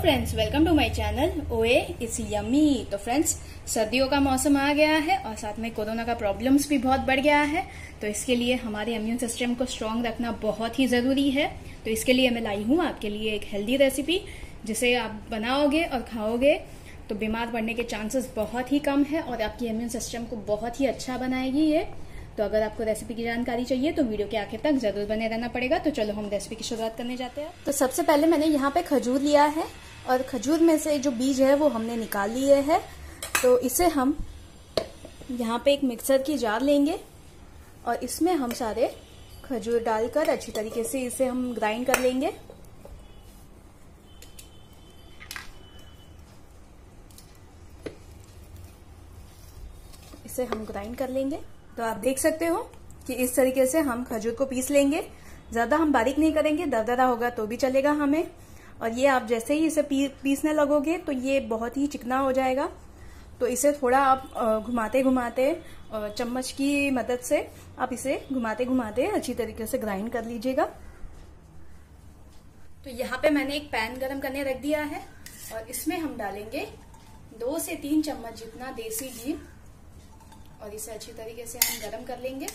Friends welcome to my channel ओए it's yummy तो friends सर्दियों का मौसम आ गया है और साथ में कोरोना का प्रॉब्लम्स भी बहुत बढ़ गया है। तो इसके लिए हमारे इम्यून सिस्टम को स्ट्रांग रखना बहुत ही ज़रूरी है। तो इसके लिए मैं लाई हूँ आपके लिए एक हेल्दी रेसिपी जिसे आप बनाओगे और खाओगे तो बीमार पड़ने के चांसेस बहुत ही कम है और आपकी इम्यून सिस्टम को बहुत ही अच्छा बनाएगी ये। तो अगर आपको रेसिपी की जानकारी चाहिए तो वीडियो के आखिर तक ज़रूर बने रहना पड़ेगा। तो चलो हम रेसिपी की शुरुआत करने जाते हैं। तो सबसे पहले मैंने यहाँ पे खजूर लिया है। और खजूर में से जो बीज है वो हमने निकाल लिए है। तो इसे हम यहाँ पे एक मिक्सर की जार लेंगे और इसमें हम सारे खजूर डालकर अच्छी तरीके से इसे हम ग्राइंड कर लेंगे। इसे हम ग्राइंड कर लेंगे। तो आप देख सकते हो कि इस तरीके से हम खजूर को पीस लेंगे। ज़्यादा हम बारीक नहीं करेंगे, दरदरा होगा तो भी चलेगा हमें। और ये आप जैसे ही इसे पी, पीसने लगोगे तो ये बहुत ही चिकना हो जाएगा। तो इसे थोड़ा आप घुमाते घुमाते चम्मच की मदद से आप इसे घुमाते घुमाते अच्छी तरीके से ग्राइंड कर लीजिएगा। तो यहाँ पे मैंने एक पैन गरम करने रख दिया है और इसमें हम डालेंगे दो से तीन चम्मच जितना देसी घी। और इसे अच्छी तरीके से हम गरम कर लेंगे।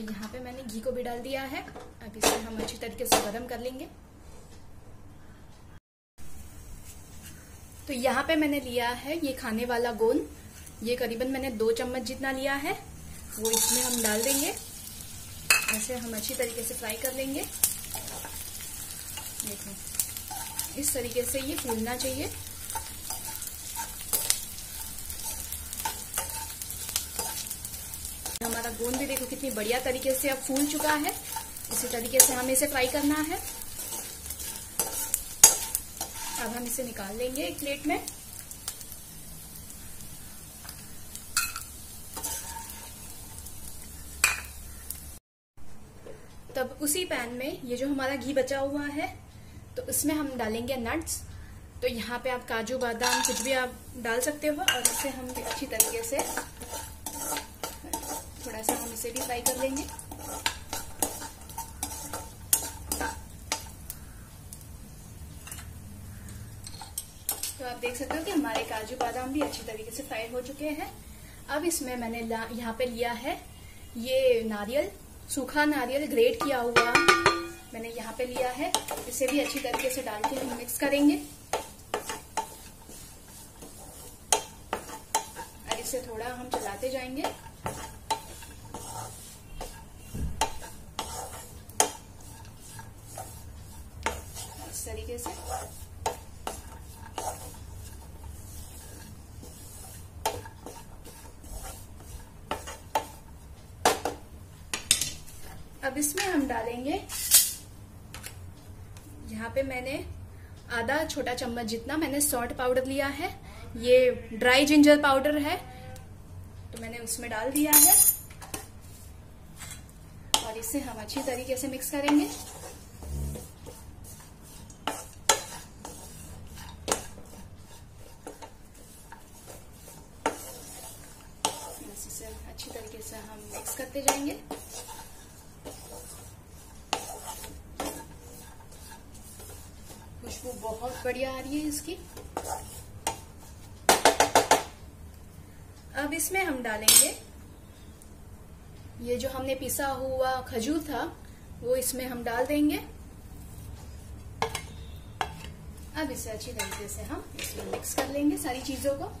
तो यहाँ पे मैंने घी को भी डाल दिया है। अब इसे हम अच्छी तरीके से गरम कर लेंगे। तो यहाँ पे मैंने लिया है ये खाने वाला गोंद ये करीबन मैंने दो चम्मच जितना लिया है, वो इसमें हम डाल देंगे। ऐसे हम अच्छी तरीके से फ्राई कर लेंगे। देखो, इस तरीके से ये फूलना चाहिए हमारा गोंद भी देखो कितनी बढ़िया तरीके से अब फूल चुका है। इसी तरीके से हमें इसे फ्राई करना है। अब हम इसे निकाल लेंगे एक प्लेट में। तब उसी पैन में ये जो हमारा घी बचा हुआ है तो इसमें हम डालेंगे नट्स तो यहाँ पे आप काजू बादाम कुछ भी आप डाल सकते हो और इसे हम अच्छी तरीके से थोड़ा सा हम इसे भी फ्राई कर लेंगे। तो आप देख सकते हो कि हमारे काजू बादाम भी अच्छी तरीके से फ्राई हो चुके हैं। अब इसमें मैंने यहाँ पे लिया है ये नारियल, सूखा नारियल ग्रेट किया हुआ। मैंने यहाँ पे लिया है। इसे भी अच्छी तरीके से डाल के हम मिक्स करेंगे। और इसे थोड़ा हम चलाते जाएँगे इस तरीके से। अब इसमें हम डालेंगे, यहाँ पे मैंने आधा छोटा चम्मच जितना मैंने सॉल्ट पाउडर लिया है, ये ड्राई जिंजर पाउडर है तो मैंने उसमें डाल दिया है। और इसे हम अच्छी तरीके से मिक्स करेंगे। इसे अच्छी तरीके से हम मिक्स करते जाएँगे। खुशबू बहुत बढ़िया आ रही है इसकी। अब इसमें हम डालेंगे, ये जो हमने पिसा हुआ खजूर था, वो इसमें हम डाल देंगे। अब इसे अच्छी तरीके से हम इसमें मिक्स कर लेंगे सारी चीज़ों को।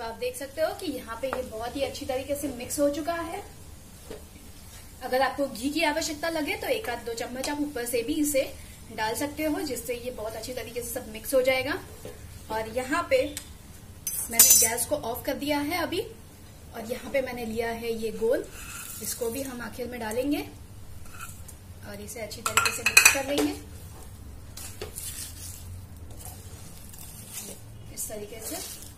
तो आप देख सकते हो कि यहाँ पे ये बहुत ही अच्छी तरीके से मिक्स हो चुका है। अगर आपको घी की आवश्यकता लगे तो एक आध दो चम्मच आप ऊपर से भी इसे डाल सकते हो, जिससे ये बहुत अच्छी तरीके से सब मिक्स हो जाएगा। और यहाँ पे मैंने गैस को ऑफ़ कर दिया है अभी, और यहाँ पे मैंने लिया है ये गोल। इसको भी हम आखिर में डालेंगे, और इसे अच्छी तरीके से मिक्स कर लेंगे। इस तरीके से।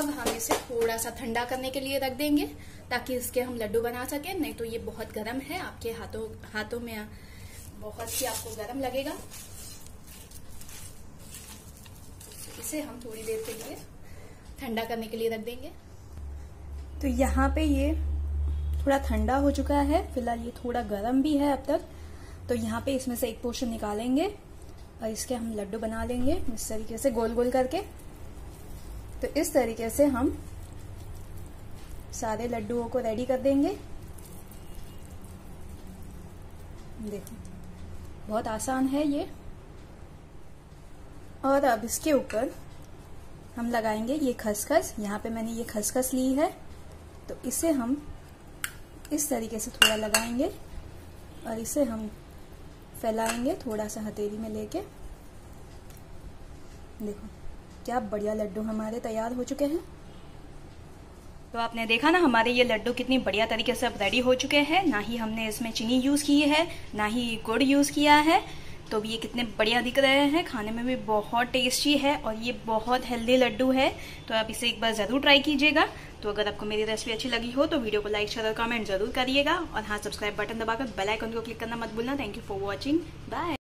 अब हम इसे थोड़ा सा ठंडा करने के लिए रख देंगे, ताकि इसके हम लड्डू बना सकें। नहीं तो ये बहुत गर्म है, आपके हाथों हाथों में बहुत ही आपको गर्म लगेगा। इसे हम थोड़ी देर के लिए ठंडा करने के लिए रख देंगे। तो यहाँ पे ये थोड़ा ठंडा हो चुका है, फ़िलहाल ये थोड़ा गर्म भी है अब तक। तो यहाँ पे इसमें से एक पोर्शन निकालेंगे और इसके हम लड्डू बना लेंगे, इस तरीके से गोल गोल करके। तो इस तरीके से हम सारे लड्डुओं को रेडी कर देंगे। देखो, बहुत आसान है ये। और अब इसके ऊपर हम लगाएँगे ये खसखस। यहाँ पे मैंने ये खसखस ली है। तो इसे हम इस तरीके से थोड़ा लगाएँगे और इसे हम फैलाएँगे थोड़ा सा हथेली में लेके। देखो क्या बढ़िया लड्डू हमारे तैयार हो चुके हैं? तो आपने देखा ना, हमारे ये लड्डू कितनी बढ़िया तरीके से अब रेडी हो चुके हैं। ना ही हमने इसमें चीनी यूज़ की है, ना ही गुड़ यूज़ किया है। तो भी ये कितने बढ़िया दिख रहे हैं। खाने में भी बहुत टेस्टी है और ये बहुत हेल्दी लड्डू है। तो आप इसे एक बार ज़रूर ट्राई कीजिएगा। तो अगर आपको मेरी रेसिपी अच्छी लगी हो तो वीडियो को लाइक शेयर और कमेंट ज़रूर करिएगा। और हाँ सब्सक्राइब बटन दबाकर बेल आइकन को क्लिक करना मत भूलना। Thank you for watching bye